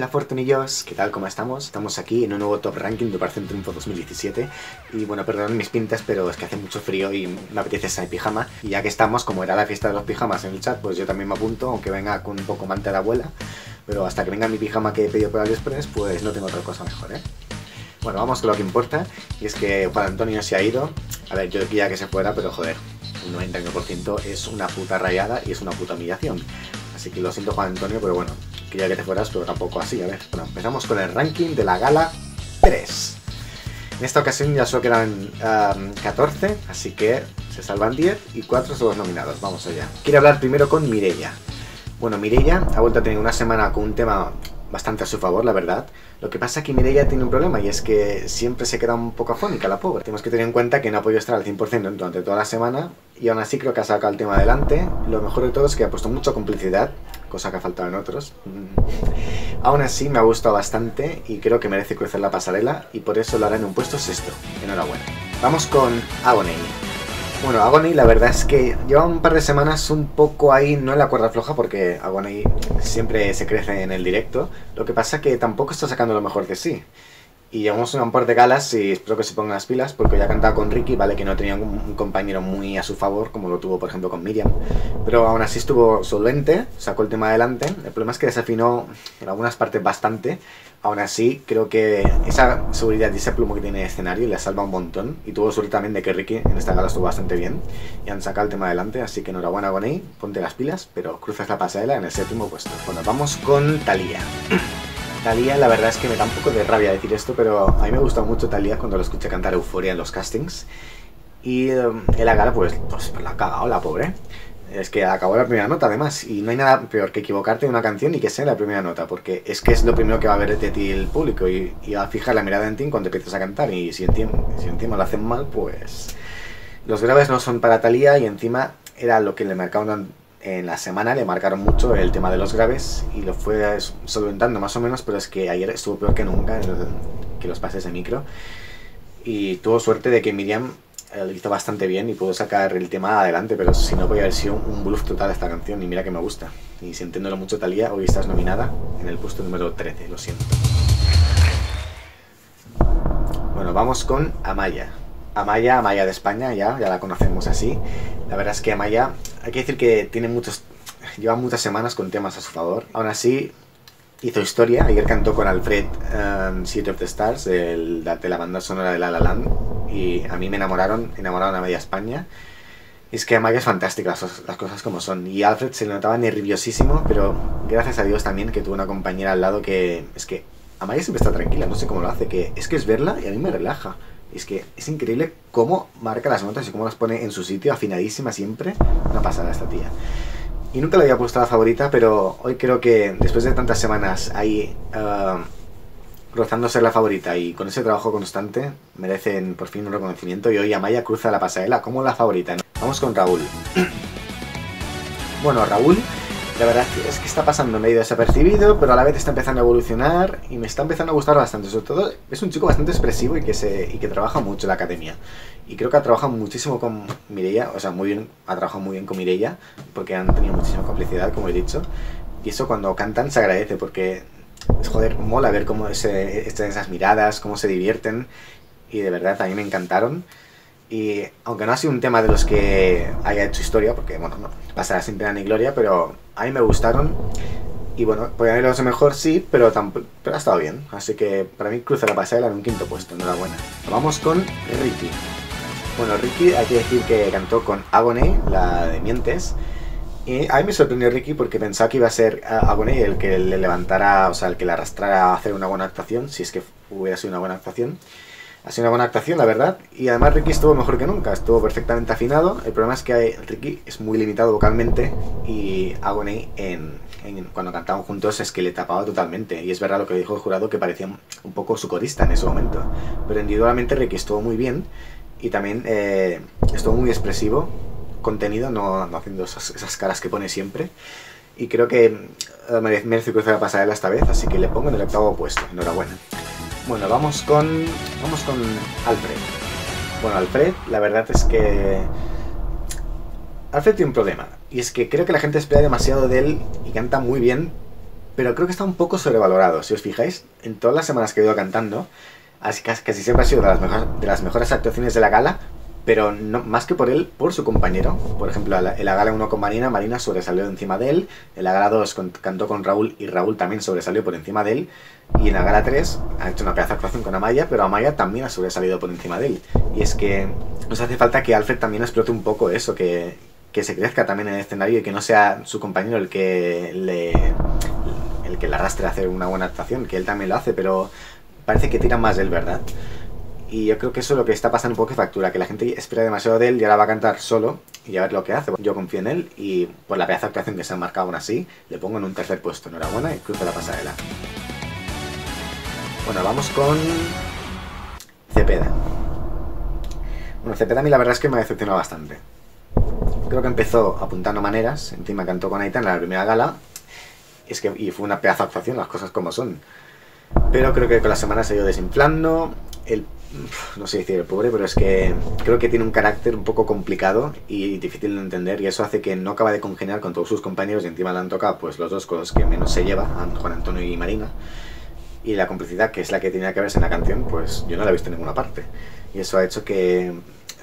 Hola Fortunillos, ¿qué tal? ¿Cómo estamos? Estamos aquí en un nuevo Top Ranking de Operación Triunfo 2017 y bueno, perdón mis pintas, pero es que hace mucho frío y me apetece estar en pijama y ya que estamos, como era la fiesta de los pijamas en el chat, pues yo también me apunto, aunque venga con un poco manta de abuela pero hasta que venga mi pijama que he pedido por AliExpress, pues no tengo otra cosa mejor, ¿eh? Bueno, vamos con lo que importa, y es que Juan Antonio se ha ido, a ver, yo quería que se fuera, pero joder, un 99% es una puta rayada y es una puta humillación. Así que lo siento Juan Antonio, pero bueno, quería que te fueras, pero tampoco así. A ver, bueno, empezamos con el ranking de la gala 3. En esta ocasión ya solo quedan 14, así que se salvan 10 y 4 son los nominados. Vamos allá. Quiero hablar primero con Mirella. Bueno, Mirella ha vuelto a tener una semana con un tema bastante a su favor, la verdad. Lo que pasa es que Mireia tiene un problema y es que siempre se queda un poco afónica la pobre. Tenemos que tener en cuenta que no ha podido estar al 100% durante toda la semana y aún así creo que ha sacado el tema adelante. Lo mejor de todo es que ha puesto mucha complicidad, cosa que ha faltado en otros. Mm. Aún así me ha gustado bastante y creo que merece cruzar la pasarela y por eso lo hará en un puesto sexto. Enhorabuena. Vamos con Agony. Bueno, Agony la verdad es que lleva un par de semanas un poco ahí, no en la cuerda floja, porque Agony siempre se crece en el directo. Lo que pasa que tampoco está sacando lo mejor de sí. Y llevamos un par de galas y espero que se pongan las pilas, porque ya cantado con Ricky, vale que no tenía un, compañero muy a su favor, como lo tuvo por ejemplo con Miriam. Pero aún así estuvo solvente, sacó el tema adelante. El problema es que desafinó en algunas partes bastante, Aún así, creo que esa seguridad y ese plumo que tiene el escenario le salva un montón. Y tuvo suerte también de que Ricky en esta gala estuvo bastante bien. Y han sacado el tema adelante, así que enhorabuena con él. Ponte las pilas, pero cruzas la pasarela en el séptimo puesto. Bueno, vamos con Thalía. Thalía, la verdad es que me da un poco de rabia decir esto, pero a mí me gusta mucho Thalía cuando lo escuché cantar Euforia en los castings. Y la gala, pues, pues la ha cagado, la pobre. Es que acabó la primera nota, además. Y no hay nada peor que equivocarte en una canción y que sea la primera nota, porque es que es lo primero que va a ver de ti el público y, va a fijar la mirada en ti cuando empiezas a cantar. Y si encima, si encima lo hacen mal, pues. Los graves no son para Talía y encima era lo que le marcaron en la semana, le marcaron mucho el tema de los graves y lo fue solventando más o menos, pero es que ayer estuvo peor que nunca que los pases de micro. Y tuvo suerte de que Miriam lo hizo bastante bien y puedo sacar el tema adelante, pero si no voy a haber sido un bluff total esta canción y mira que me gusta. Y sintiéndolo mucho Talía, hoy estás nominada en el puesto número 13, lo siento. Bueno, vamos con Amaya. Amaya, Amaya de España, ya, ya la conocemos así. La verdad es que Amaya, hay que decir que tiene muchos, lleva muchas semanas con temas a su favor. Aún así, hizo historia. Ayer cantó con Alfred um, City of the Stars, de la banda sonora de La La Land. Y a mí me enamoraron, enamoraron a media España. Y es que Amaya es fantástica, las, cosas como son. Y Alfred se le notaba nerviosísimo, pero gracias a Dios también que tuvo una compañera al lado que... Es que Amaya siempre está tranquila, no sé cómo lo hace, que es que es verla y a mí me relaja. Es que es increíble cómo marca las notas y cómo las pone en su sitio, afinadísima siempre. Una pasada esta tía. Y nunca la había puesto a la favorita, pero hoy creo que después de tantas semanas ahí uh, rozándose la favorita y con ese trabajo constante, merecen por fin un reconocimiento. Y hoy Amaya cruza la pasarela como la favorita. Vamos con Raúl. bueno, Raúl la verdad es que está pasando medio desapercibido, pero a la vez está empezando a evolucionar y me está empezando a gustar bastante. Sobre todo es un chico bastante expresivo y que, se, y que trabaja mucho en la academia. Y creo que ha trabajado muchísimo con Mireia, o sea, muy bien, ha trabajado muy bien con Mireia, porque han tenido muchísima complicidad, como he dicho. Y eso cuando cantan se agradece, porque, es, joder, mola ver cómo se, esas miradas, cómo se divierten. Y de verdad, a mí me encantaron. Y aunque no ha sido un tema de los que haya hecho historia, porque bueno, no, pasará sin pena ni gloria, pero a mí me gustaron. Y bueno, podrían haberlo mejor, sí, pero, pero ha estado bien. Así que para mí cruza la pasarela en un quinto puesto, enhorabuena. Vamos con Ricky. Bueno, Ricky hay que decir que cantó con Agony, la de Mientes. Y a mí me sorprendió Ricky porque pensaba que iba a ser Agony el que le levantara, o sea, el que le arrastrara a hacer una buena actuación, si es que hubiera sido una buena actuación. Ha sido una buena actuación, la verdad. Y además Ricky estuvo mejor que nunca, estuvo perfectamente afinado. El problema es que Ricky es muy limitado vocalmente y Agony en, cuando cantaban juntos es que le tapaba totalmente. Y es verdad lo que dijo el jurado que parecía un poco su corista en ese momento. Pero individualmente Ricky estuvo muy bien y también eh, estuvo muy expresivo, contenido, no, haciendo esas, esas, caras que pone siempre. Y creo que eh, merece cruzar la pasarela esta vez, así que le pongo en el octavo puesto. Enhorabuena. Bueno, vamos con, vamos con Alfred. Bueno, Alfred, la verdad es que... Alfred tiene un problema, y es que creo que la gente espera demasiado de él y canta muy bien, pero creo que está un poco sobrevalorado. Si os fijáis, en todas las semanas que he ido cantando, casi, siempre ha sido de las mejores actuaciones de la gala, pero no, más que por él, por su compañero. Por ejemplo, en la gala 1 con Marina, Marina sobresalió encima de él, en la gala 2 cantó con Raúl y Raúl también sobresalió por encima de él, y en la gala 3 ha hecho una pedazo de actuación con Amaya, pero Amaya también ha sobresalido por encima de él. Y es que nos hace falta que Alfred también explote un poco eso, que, que se crezca también en el escenario y que no sea su compañero el que le el que le arrastre a hacer una buena actuación, que él también lo hace, pero parece que tira más él, ¿verdad? Y yo creo que eso es lo que está pasando un poco de factura, que la gente espera demasiado de él y ahora va a cantar solo y a ver lo que hace. Yo confío en él y por la pedazo de actuación que se ha marcado aún así, le pongo en un tercer puesto. Enhorabuena y cruza la pasarela. Bueno, vamos con Cepeda. Bueno, Cepeda a mí la verdad es que me ha decepcionado bastante. Creo que empezó apuntando maneras, encima cantó con Aitana en la primera gala, es que, y fue una pedazo de actuación, las cosas como son. Pero creo que con las semanas se ha ido desinflando, el no sé decir el pobre, pero es que creo que tiene un carácter un poco complicado y difícil de entender y eso hace que no acaba de congeniar con todos sus compañeros y encima le han tocado pues los dos cosas que menos se lleva, Juan Antonio y Marina. Y la complicidad, que es la que tenía que verse en la canción, pues yo no la he visto en ninguna parte. Y eso ha hecho que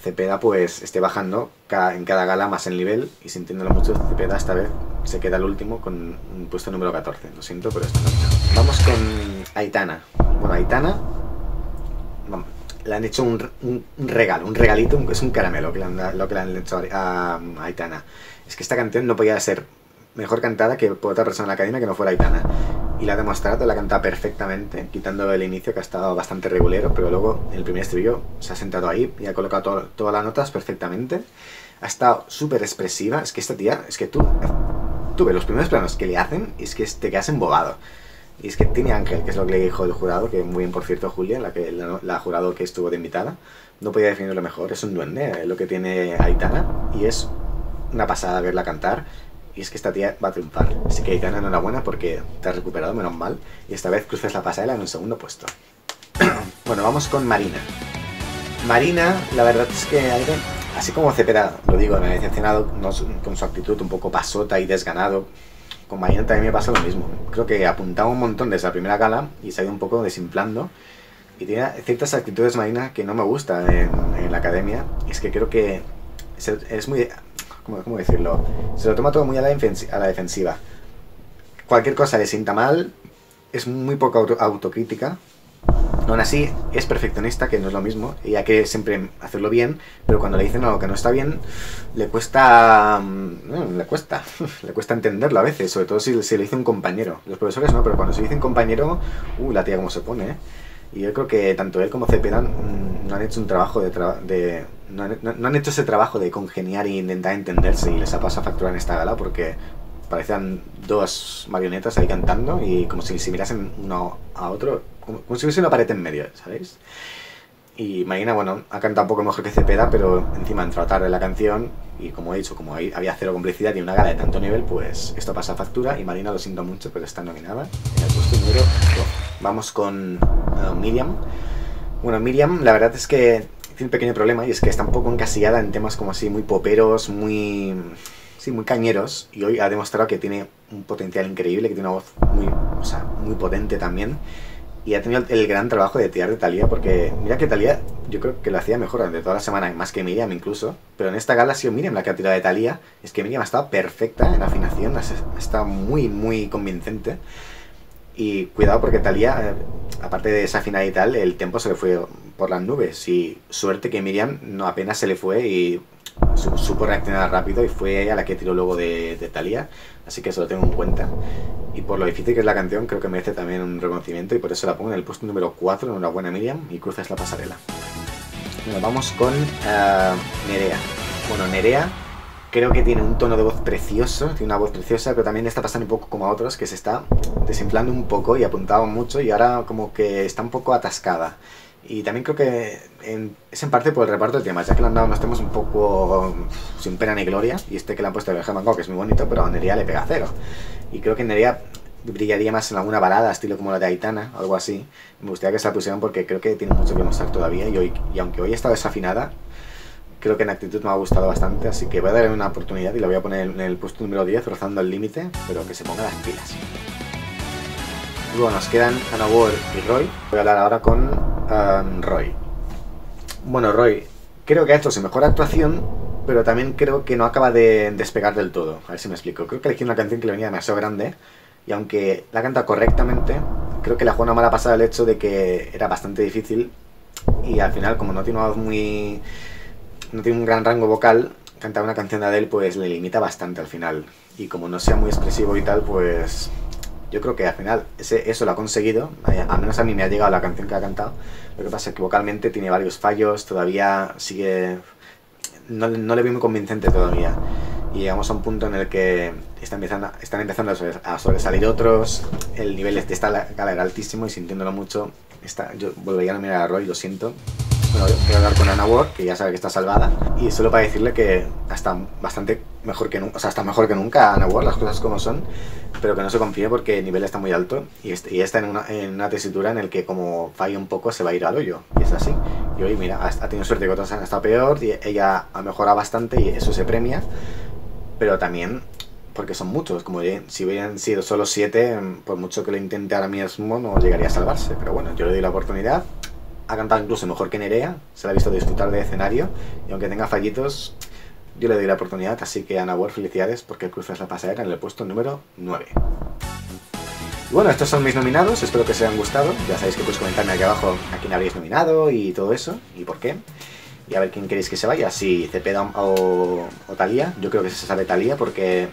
Cepeda pues esté bajando en cada gala más el nivel y sintiéndolo mucho, Cepeda esta vez se queda el último con un puesto número 14. Lo siento, pero esto no. Vamos con Aitana. Bueno, Aitana le han hecho un, regalo, un regalito, es un caramelo que le han, lo que le han hecho a, Aitana. Es que esta canción no podía ser mejor cantada que por otra persona en la academia que no fuera Aitana. Y la ha demostrado, la canta perfectamente, quitando el inicio que ha estado bastante regulero, pero luego en el primer estribillo se ha sentado ahí y ha colocado todas las notas perfectamente. Ha estado súper expresiva, es que esta tía, es que tú, tú ves los primeros planos que le hacen y es que te quedas embobado. Y es que tiene Ángel, que es lo que le dijo el jurado, que muy bien, por cierto, Julia, la, que, la, jurado que estuvo de invitada, no podía definirlo mejor. Es un duende, lo que tiene Aitana, y es una pasada verla cantar. Y es que esta tía va a triunfar. Así que Aitana, enhorabuena porque te has recuperado, menos mal. Y esta vez cruces la pasarela en un segundo puesto. bueno, vamos con Marina. Marina, la verdad es que así como Cepeda, lo digo, me ha decepcionado con su actitud un poco pasota y desganado con Marina también me pasa lo mismo. Creo que apuntaba un montón desde la primera gala y se ha ido un poco desinflando. Y tiene ciertas actitudes Marina que no me gustan en, la academia. Es que creo que es muy... ¿cómo, ¿cómo, decirlo? Se lo toma todo muy a la, a la defensiva. Cualquier cosa le sienta mal, es muy poco autocrítica Aún así, es perfeccionista, que no es lo mismo. Ella quiere siempre hacerlo bien, pero cuando le dicen algo que no está bien, le cuesta. Mm, le cuesta. le cuesta entenderlo a veces, sobre todo si lo dice un compañero. Los profesores no, pero cuando se dice un compañero, uh, la tía cómo se pone, ¿eh? Y yo creo que tanto él como Cepeda mm, no han hecho un trabajo de. de no, han, hecho ese trabajo de congeniar e intentar entenderse y les ha pasado a facturar en esta gala porque parecían dos marionetas ahí cantando y como si se mirasen uno a otro como, si hubiese una pared en medio, ¿sabéis? Y Marina, bueno, ha cantado un poco mejor que Cepeda, pero encima entró a tarde la canción y como he dicho, como había cero complicidad y una gala de tanto nivel, pues esto pasa factura y Marina lo siento mucho, pero está nominada en el puesto número 2. Vamos con uh, Miriam. Bueno, Miriam, la verdad es que tiene un pequeño problema y es que está un poco encasillada en temas como así muy poperos, muy sí, muy cañeros y hoy ha demostrado que tiene un potencial increíble, que tiene una voz muy, o sea, muy potente también y ha tenido el, gran trabajo de tirar de Talía, porque mira que Talía yo creo que lo hacía mejor durante toda la semana, más que Miriam incluso, pero en esta gala ha sido Miriam la que ha tirado de Talía, es que Miriam ha estado perfecta en la afinación, ha estado muy, muy convincente. Y cuidado porque Talía, eh, aparte de esa final y tal, el tiempo se le fue por las nubes. Y suerte que Miriam no apenas se le fue y supo reaccionar rápido y fue ella la que tiró luego de, de Talía. Así que eso lo tengo en cuenta. Y por lo difícil que es la canción, creo que merece también un reconocimiento y por eso la pongo en el puesto número 4, en una Miriam, y cruzas la pasarela. Bueno, vamos con uh, Nerea. Bueno, Nerea creo que tiene un tono de voz precioso, tiene una voz preciosa, pero también está pasando un poco como a otros, que se está desinflando un poco y apuntado mucho y ahora como que está un poco atascada. Y también creo que es en parte por el reparto de temas, ya que le han dado unos temas un poco sin pena ni gloria, y este que le han puesto de Mango, que es muy bonito, pero a Nerea le pega cero. Y creo que Nerea brillaría más en alguna balada, estilo como la de Aitana, algo así. Me gustaría que se la pusieran porque creo que tiene mucho que mostrar todavía, y, hoy, y aunque hoy está desafinada, creo que en actitud me ha gustado bastante, así que voy a darle una oportunidad y la voy a poner en el puesto número 10, rozando el límite, pero que se ponga las pilas. Y bueno, nos quedan Anna Ward y Roy. Voy a hablar ahora con um, Roy. Bueno, Roy, creo que ha hecho su mejor actuación, pero también creo que no acaba de despegar del todo. A ver si me explico. Creo que elegí una canción que le venía demasiado grande, y aunque la canta correctamente, creo que la jugó una mala pasada el hecho de que era bastante difícil, y al final, como no tiene una voz muy. no tiene un gran rango vocal, cantar una canción de Adele pues le limita bastante al final. Y como no sea muy expresivo y tal, pues yo creo que al final ese, eso lo ha conseguido, al menos a mí me ha llegado la canción que ha cantado. Lo que pasa es que vocalmente tiene varios fallos, todavía sigue... No, no le veo muy convincente todavía. Y llegamos a un punto en el que está empezando, están empezando a sobresalir otros, el nivel de esta era altísimo y sintiéndolo mucho, está, yo volvería a mirar a Roy, lo siento, bueno, hablar con Anna Ward, que ya sabe que está salvada. Y solo para decirle que está bastante mejor que nunca. O sea, está mejor que nunca Anna Ward, las cosas como son. Pero que no se confíe porque el nivel está muy alto. Y, está en una, en una tesitura en el que como falla un poco se va a ir al hoyo. Y es así. Y hoy, mira, ha, tenido suerte que otros han estado peor. Y ella ha mejorado bastante y eso se premia. Pero también porque son muchos, como si hubieran sido solo siete, por mucho que lo intente ahora mismo, no llegaría a salvarse. Pero bueno, yo le doy la oportunidad ha cantado incluso mejor que Nerea, se la ha visto disfrutar de escenario y aunque tenga fallitos, yo le doy la oportunidad, así que Ana Ward, felicidades porque cruzas la pasarela en el puesto número 9. Y bueno, estos son mis nominados, espero que os hayan gustado, ya sabéis que podéis comentarme aquí abajo a quién habréis nominado y todo eso, y por qué. Y a ver quién queréis que se vaya, si Cepeda o, o Talía, yo creo que se sabe Talía porque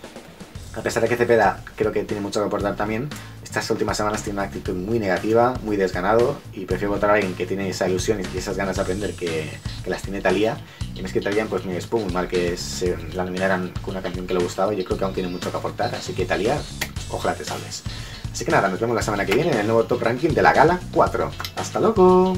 a pesar de que Cepeda creo que tiene mucho que aportar también, estas últimas semanas tiene una actitud muy negativa, muy desganado, y prefiero votar a alguien que tiene esa ilusión y esas ganas de aprender que, las tiene Talía. Y es que Talía, pues me expongo muy mal que se la nominaran con una canción que le gustaba, yo creo que aún tiene mucho que aportar, así que Talía, ojalá te salves. Así que nada, nos vemos la semana que viene en el nuevo Top Ranking de la Gala 4. ¡Hasta luego!